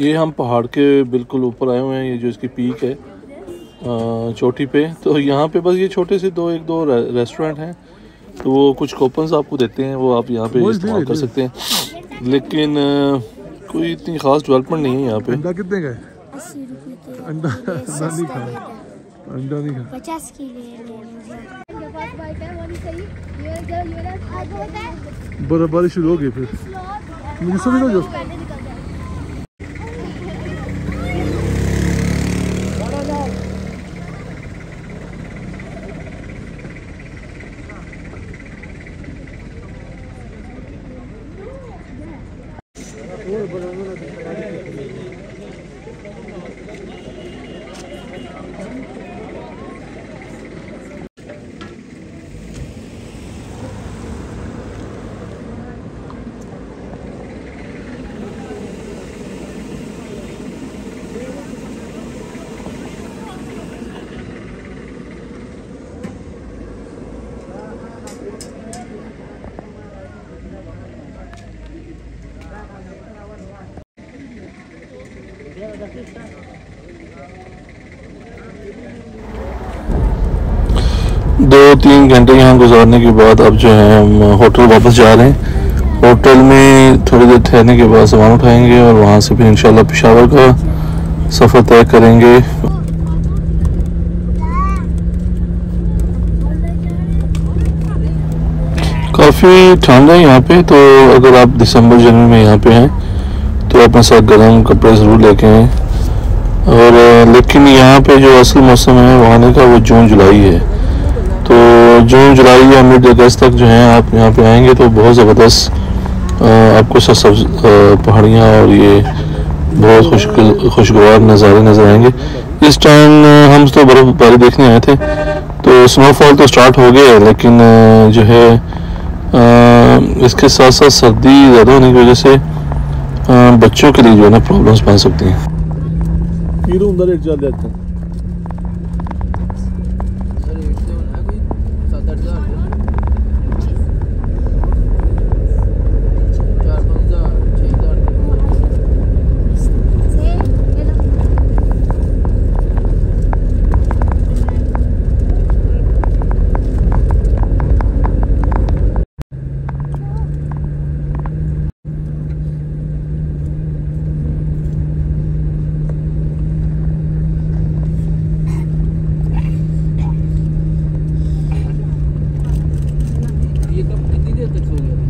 یہ ہم پہاڑ کے بالکل اوپر آئے ہوئے ہیں یہ جو اس کی پیک ہے چوٹی پہ۔ تو یہاں پہ بس یہ چھوٹے سے دو ایک دو ری- ریسٹورنٹ ہیں۔ تو وہ کچھ کوپنز آپ کو دیتے ہیں وہ آپ یہاں پہ استعمال کر سکتے ہیں۔ لیکن کوئی اتنی خاص ڈیولپمنٹ نہیں ہے یہاں پہ۔ انڈا کتنے کا ہے؟ اسی روپے کے۔ انڈا انڈا نہیں کھانا۔ انڈا نہیں کھانا۔ پچاس کی برف باری شروع ہو گئی پھر۔ مجھے سمجھ لو جو دو تین گھنٹے یہاں گزارنے کے بعد اب جو ہے ہم ہوٹل واپس جا رہے ہیں۔ ہوٹل میں تھوڑی دیر ٹھہرنے کے بعد سامان اٹھائیں گے اور وہاں سے پھر انشاءاللہ پشاور کا سفر طے کریں گے۔ کافی ٹھنڈ ہے یہاں پہ، تو اگر آپ دسمبر جنوری میں یہاں پہ ہیں، تو اپنے ساتھ گرم کپڑے ضرور لے کے آئیں۔ اور لیکن یہاں پہ جو اصل موسم ہے وہاں کا، وہ جون جولائی ہے۔ تو جون جولائی یا مڈ اگست تک جو ہیں آپ یہاں پہ آئیں گے تو بہت زبردست آپ کو سبز پہاڑیاں اور یہ بہت خوش، خوشگوار نظارے نظر آئیں گے۔ اس ٹائم ہم تو برف باری دیکھنے آئے تھے، تو سنو فال تو سٹارٹ ہو گیا ہے، لیکن جو ہے اس کے ساتھ ساتھ سردی زیادہ ہونے کی وجہ سے بچوں کے لیے جو ہے نا پرابلمس بن سکتی ہیں۔ やったつもり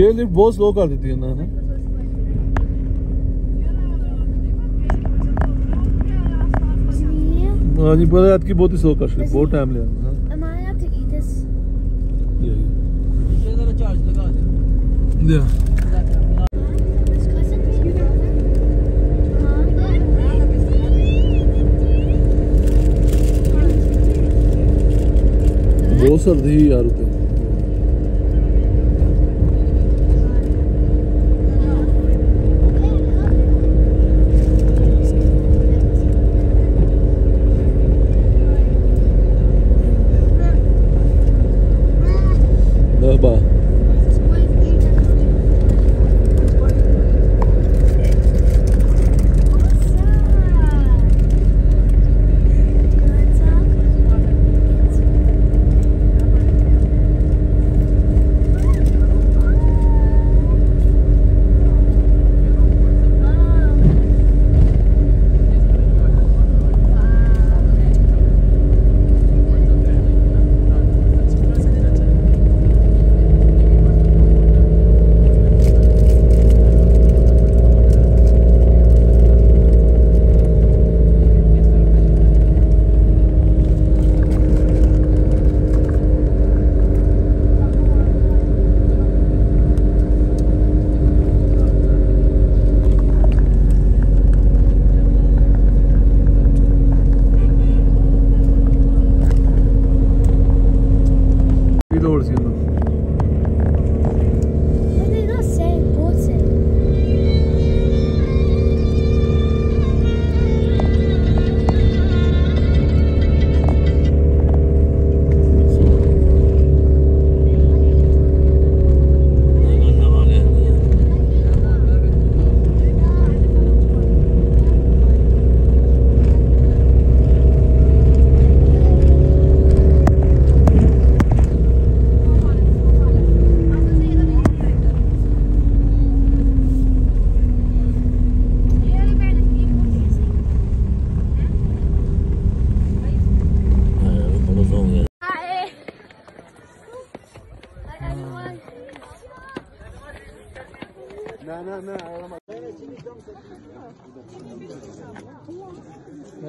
چیئر لفٹ بہت سلو کر دیتی ہے نا ہاں جی بڑا آپ کی بہت ہی سلو کر سکتی بہت ٹائم لیا ہاں۔ Am I allowed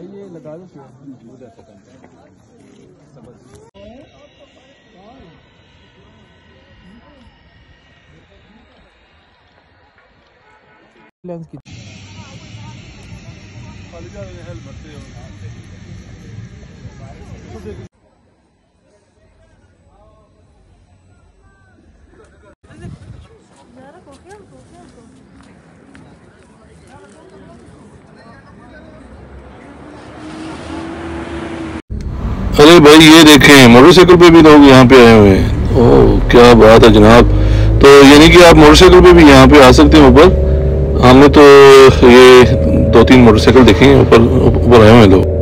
یہ لگا دو لینس کی ارے بھائی یہ دیکھیں، موٹر سائیکل پہ بھی لوگ یہاں پہ آئے ہوئے ہیں۔ او کیا بات ہے جناب۔ تو یعنی کہ آپ موٹر سائیکل پہ بھی یہاں پہ آ سکتے ہیں اوپر۔ ہم نے تو یہ دو تین موٹر سائیکل دیکھی ہیں اوپر اوپر آئے ہوئے ہیں لوگ۔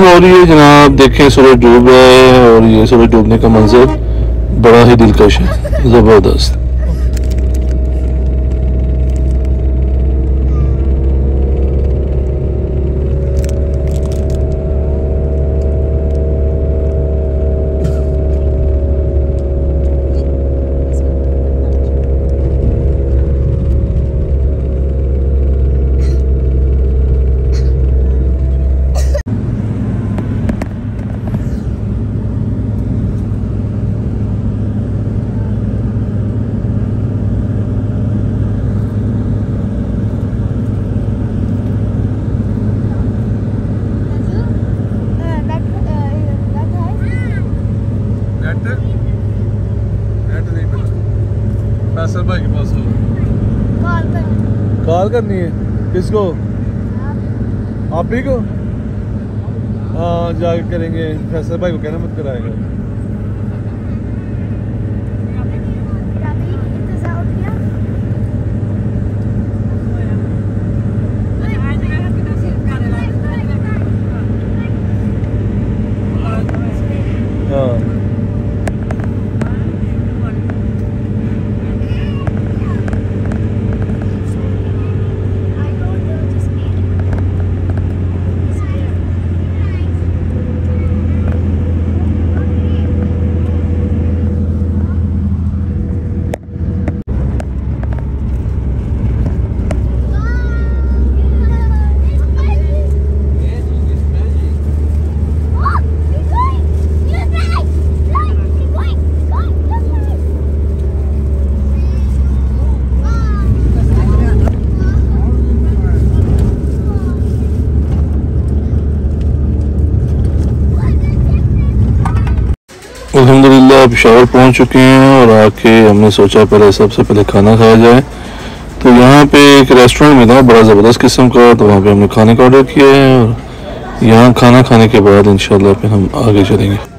شام ہو رہی ہے جناب دیکھیں سورج ڈوب رہا ہے اور یہ سورج ڈوبنے کا منظر بڑا ہی دلکش ہے، زبردست۔ کال کرنی ہے۔ کس کو؟ آپ ہی کو؟ ہاں جا کے کریں گے۔ فیصل بھائی کو کہنا مت کرائے گا۔ پشاور پہنچ چکے ہیں اور آ کے ہم نے سوچا پہلے سب سے پہلے کھانا کھایا جائے۔ تو یہاں پہ ایک ریسٹورنٹ میں تھا، بڑا زبردست قسم کا، تو وہاں پہ ہم نے کھانے کا آرڈر کیا ہے اور یہاں کھانا کھانے کے بعد انشاءاللہ پھر ہم آگے چلیں گے۔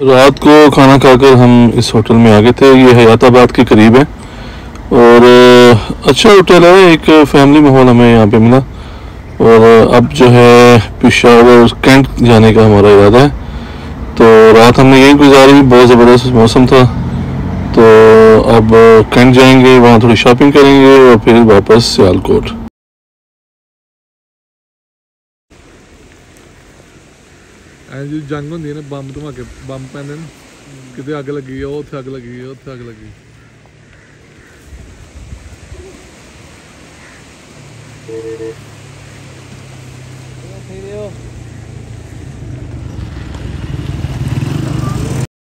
رات کو کھانا کھا کر ہم اس ہوٹل میں آگے تھے۔ یہ حیات آباد کے قریب ہے۔ اور اچھا ہوٹل ہے۔ ایک فیملی ماحول ہمیں یہاں پہ ملا۔ اور اب جو ہے پشاور کینٹ جانے کا ہمارا ارادہ ہے۔ تو رات ہم نے یہیں گزاری۔ بہت زبردست موسم تھا۔ تو اب کینٹ جائیں گے، وہاں تھوڑی شاپنگ کریں گے اور پھر واپس سیالکوٹ۔ ਐਂ ਜੋ ਜੰਗ ਹੁੰਦੀ ਨੇ, ਬੰਬ ਧਮਾਕੇ ਬੰਬ ਪੈਂਦੇ ਨੇ। ਕਿਤੇ ਅੱਗ ਲੱਗੀ ਆ ਉੱਥੇ ਅੱਗ ਲੱਗੀ ਆ, ਉੱਥੇ ਅੱਗ ਲੱਗੀ